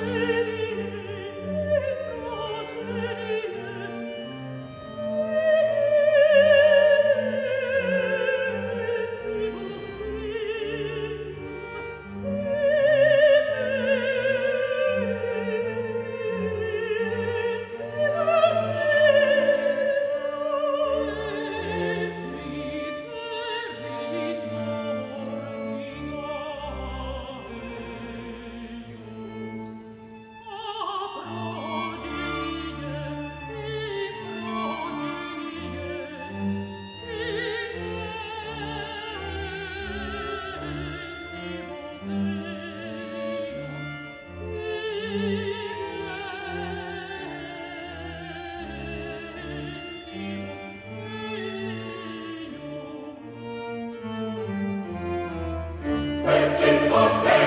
Amen. Is it